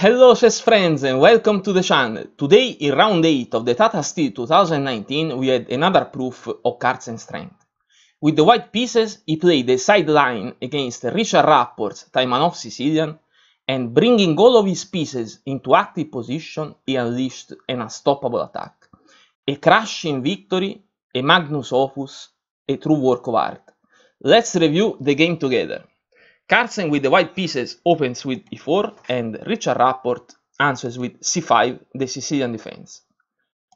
Hello chess friends and welcome to the channel. Today in round 8 of the Tata Steel 2019 we had another proof of Carlsen's strength. With the white pieces he played the sideline against Richard Rapport's Taimanov Sicilian and bringing all of his pieces into active position he unleashed an unstoppable attack. A crushing victory, a magnus opus, a true work of art. Let's review the game together. Carlsen with the white pieces opens with e4 and Richard Rapport answers with c5, the Sicilian defense.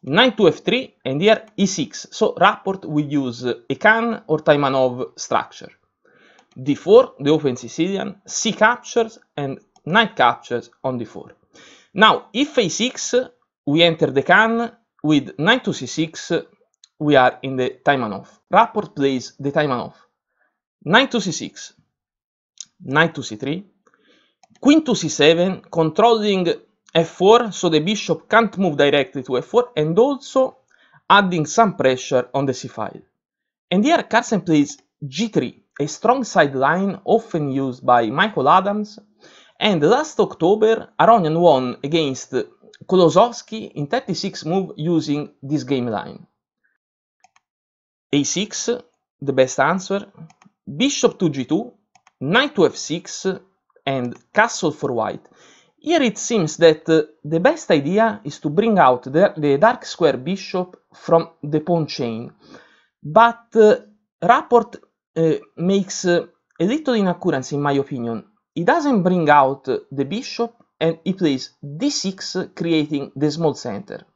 Knight to f3 and here e6, so Rapport will use a Kan or Taimanov structure. d4, the open Sicilian, c captures and knight captures on d4. Now, if a6, we enter the Kan, with knight to c6, we are in the Taimanov. Rapport plays the Taimanov. Knight to c6, knight to c3, queen to c7, controlling f4 so the bishop can't move directly to f4 and also adding some pressure on the c file. And here Carlsen plays g3, a strong sideline often used by Michael Adams, and last October Aronian won against Kolosowski in 36 move using this game line. a6, the best answer, bishop to g2, knight to f6 and castle for white. Here it seems that uh, the best idea is to bring out the, the, dark square bishop from the pawn chain, but uh, Rapport uh, makes uh, a little inaccuracy in my opinion. He doesn't bring out the bishop and he plays d6 creating the small center.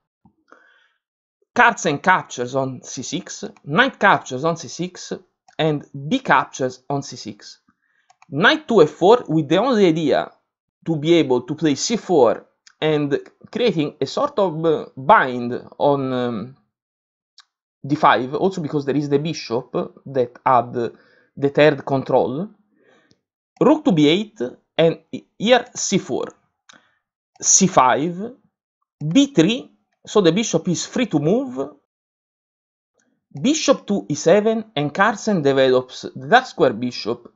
Carlsen captures on c6, knight captures on c6 and b captures on c6 knight to f4 with the only idea to be able to play c4 and creating a sort of uh, bind on um, d5 also because there is the bishop that had the third control rook to b8 and here c4 c5 b3 so the bishop is free to move. Bishop to e7 and Carlsen develops the dark square bishop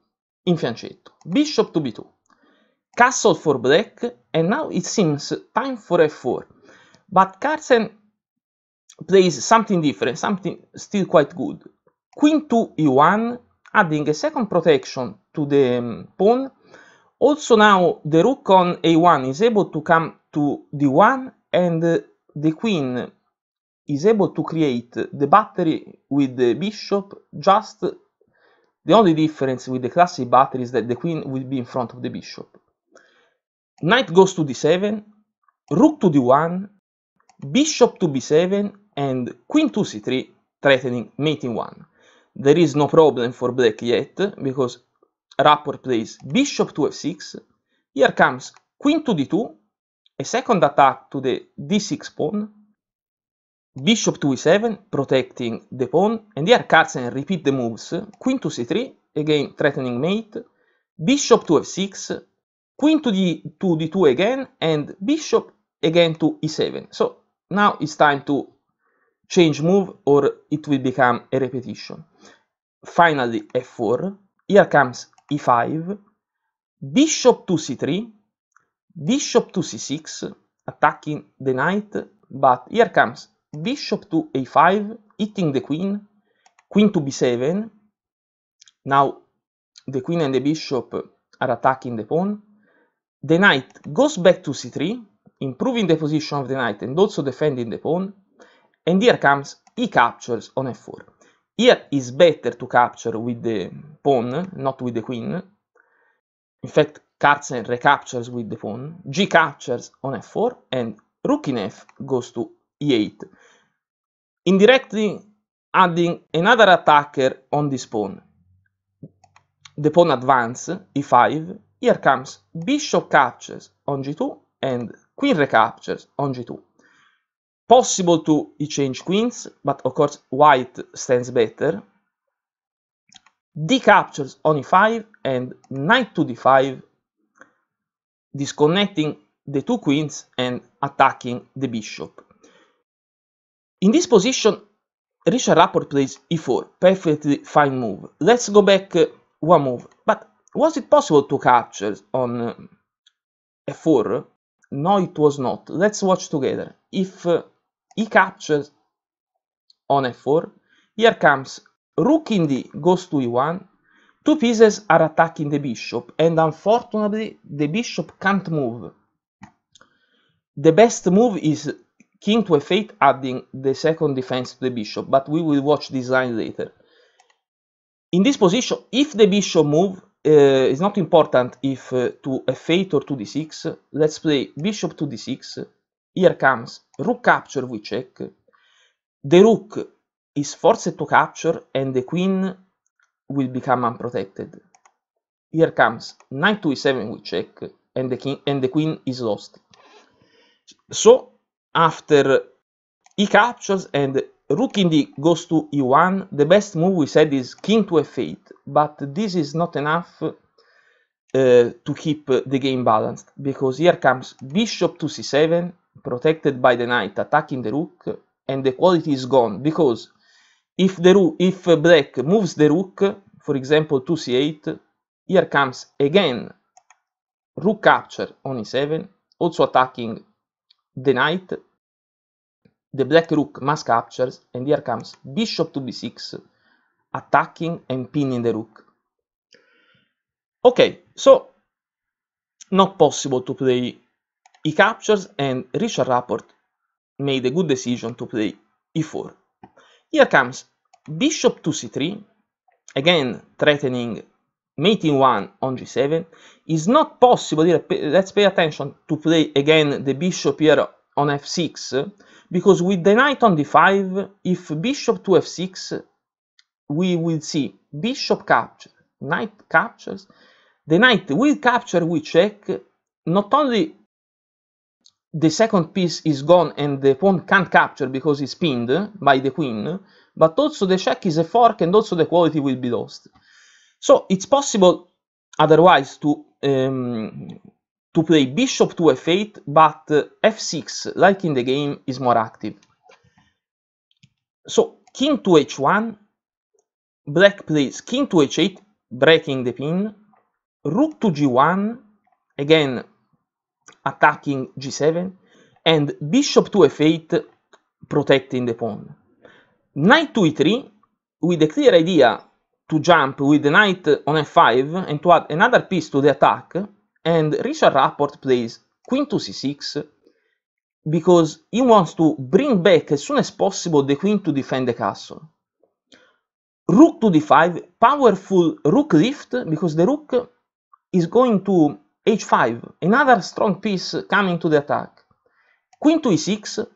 in fianchetto. Bishop to b2. Castle for black, and now it seems time for f4. But Carlsen plays something different, something still quite good. Queen to e1, adding a second protection to the um, pawn. Also now the rook on a1 is able to come to d1 and uh, the queen is able to create the battery with the bishop just the only difference with the classic battery is that the queen will be in front of the bishop. Knight goes to d7, rook to d1, bishop to b7, and queen to c3, threatening mate in 1. There is no problem for black yet, because Rapport plays bishop to f6, here comes queen to d2, a second attack to the d6 pawn, bishop to e7 protecting the pawn and here Carlsen repeat the moves. Queen to c3 again threatening mate. Bishop to f6 queen to, d, to d2 again and bishop again to e7 so now it's time to change move or it will become a repetition. Finally f4 here comes e5 bishop to c3 bishop to c6 attacking the knight but here comes bishop to a5, hitting the queen, queen to b7. Now the queen and the bishop are attacking the pawn. The knight goes back to c3, improving the position of the knight and also defending the pawn. And here comes e captures on f4. Here is better to capture with the pawn, not with the queen. In fact, Carlsen recaptures with the pawn. G captures on f4 and rook in f goes to e8 indirectly adding another attacker on this pawn. The pawn advance, e5, here comes bishop captures on g2 and queen recaptures on g2. Possible to exchange queens, but of course white stands better. d captures on e5 and knight to d5, disconnecting the two queens and attacking the bishop. In this position, Richard Rapport plays e4, perfectly fine move. Let's go back uh, one move. But was it possible to capture on uh, f4? No, it was not. Let's watch together. If uh, he captures on f4, here comes rook in d goes to e1, two pieces are attacking the bishop, and unfortunately the bishop can't move. The best move is king to f8 adding the second defense to the bishop, but we will watch this line later. In this position, if the bishop move, uh, it's not important if uh, to f8 or to d6. Let's play bishop to d6. Here comes rook capture we check. The rook is forced to capture and the queen will become unprotected. Here comes knight to e7 we check and the king and the queen is lost. So after he captures and rook in d goes to e1, the best move we said is king to f8, but this is not enough uh, to keep the game balanced, because here comes bishop to c7, protected by the knight attacking the rook, and the quality is gone, because if the rook, if black moves the rook, for example to c8, here comes again rook capture on e7, also attacking the knight, the black rook mass captures, and here comes bishop to b6, attacking and pinning the rook. Okay, so not possible to play e captures, and Richard Rapport made a good decision to play e4. Here comes bishop to c3, again threatening mating 1 on g7. Is not possible here, let's pay attention to play again the bishop here on f6, because with the knight on d5, if bishop to f6, we will see bishop capture, knight captures, the knight will capture, we check, not only the second piece is gone and the pawn can't capture because it's pinned by the queen, but also the check is a fork and also the quality will be lost. So it's possible otherwise to um, to play bishop to f8, but uh, f6, like in the game, is more active. So king to h1, black plays king to h8, breaking the pin, rook to g1, again attacking g7, and bishop to f8, protecting the pawn. Knight to e3, with a clear idea to jump with the knight on f5 and to add another piece to the attack, and Richard Rapport plays queen to c6 because he wants to bring back as soon as possible the queen to defend the castle. Rook to d5, powerful rook lift because the rook is going to h5, another strong piece coming to the attack. Queen to e6,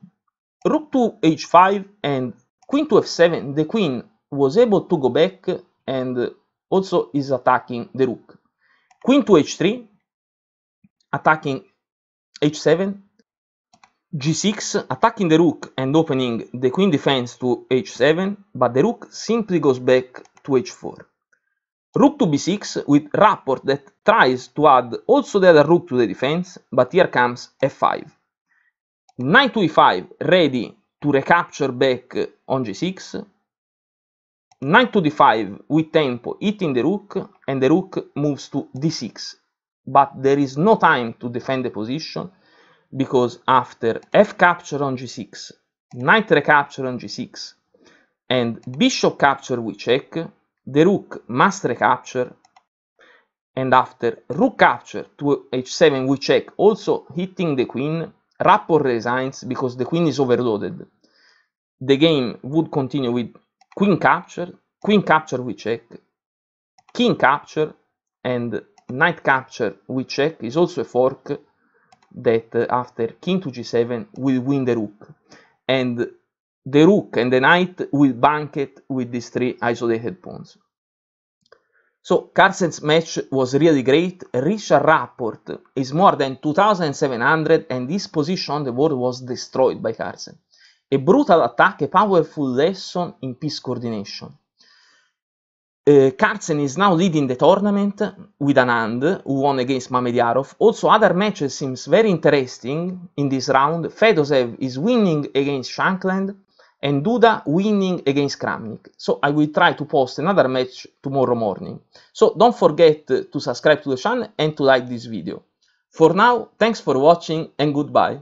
rook to h5 and queen to f7, the queen was able to go back and also is attacking the rook. Queen to h3, attacking h7, g6, attacking the rook and opening the queen defense to h7, but the rook simply goes back to h4. Rook to b6 with Rapport that tries to add also the other rook to the defense, but here comes f5. Knight to e5 ready to recapture back on g6. Knight to d5 with tempo hitting the rook and the rook moves to d6 but there is no time to defend the position because after f capture on g6, knight recapture on g6, and bishop capture we check, the rook must recapture, and after rook capture to h7 we check, also hitting the queen, Rapport resigns because the queen is overloaded. The game would continue with queen capture, queen capture we check, king capture, and knight capture we check is also a fork that uh, after king to g7 will win the rook and the rook and the knight will banquet with these three isolated pawns. So Carlsen's match was really great. Richard Rapport is more than 2700 and this position on the board was destroyed by Carlsen. A brutal attack, a powerful lesson in piece coordination. Uh, Carlsen is now leading the tournament with Anand, who won against Mamedyarov. Also, other matches seems very interesting in this round. Fedoseev is winning against Shankland, and Duda winning against Kramnik. So I will try to post another match tomorrow morning. So don't forget to subscribe to the channel and to like this video. For now, thanks for watching and goodbye.